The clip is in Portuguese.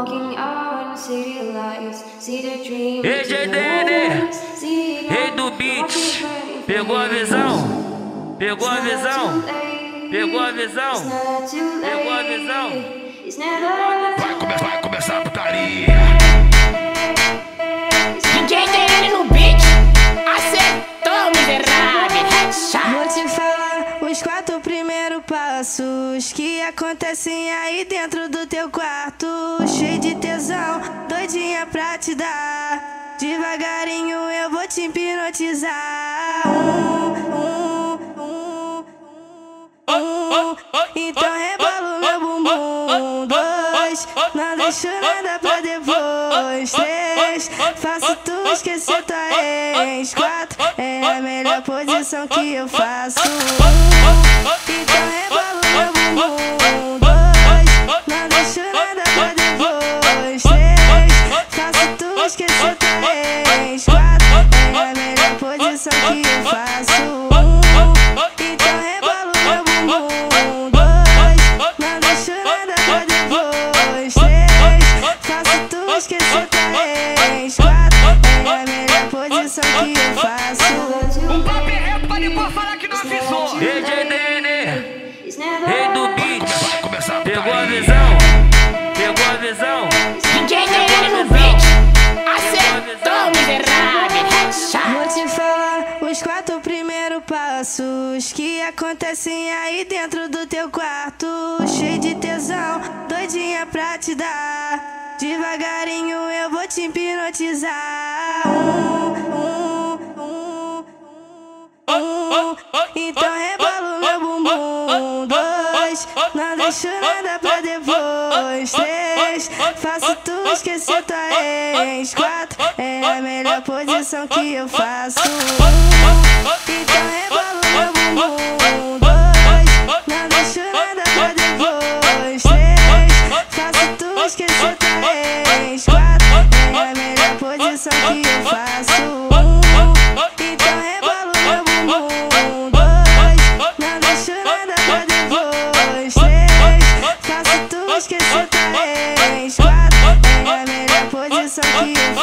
Walking out in city lights, see the dream. Ei, GDN, rei do beat, pegou a visão, pegou a visão, pegou a visão, pegou a visão. Vai começar, vai começar a putaria. DJ DN no beat, acertou miserável, headshot. Os quatro primeiros passos que acontecem aí dentro do teu quarto. Cheio de tesão, doidinha pra te dar. Devagarinho eu vou te hipnotizar. Um, um, um, um, um. Então rebola o meu bumbum. Dois, não deixo nada pra depois. Três, faço tu esquecer tua ex. Quatro, é a melhor posição que eu faço. Então rebola meu bumbum. Dois, não deixo nada pra depois. Três, faço tu esquecer tua ex. Quatro, é a melhor posição que eu faço. Pra depois falar que não avisou. Ei, GDN, rei do beat, pegou a visão, pegou a visão, DJ DN no beat, acertou miserável. Vou te falar os quatro primeiros passos que acontecem aí dentro do teu quarto. Cheio de tesão, doidinha pra te dar. Devagarinho eu vou te hipnotizar. Então rebola o meu bumbum. Dois, não deixo nada pra depois. Três, faço tu esquecer tua ex. Quatro, é a melhor posição que eu faço. Então rebola o meu bumbum. Dois, não deixo nada pra depois. Três, faço tu esquecer tua ex. Quatro, é a melhor posição que eu faço. Saki and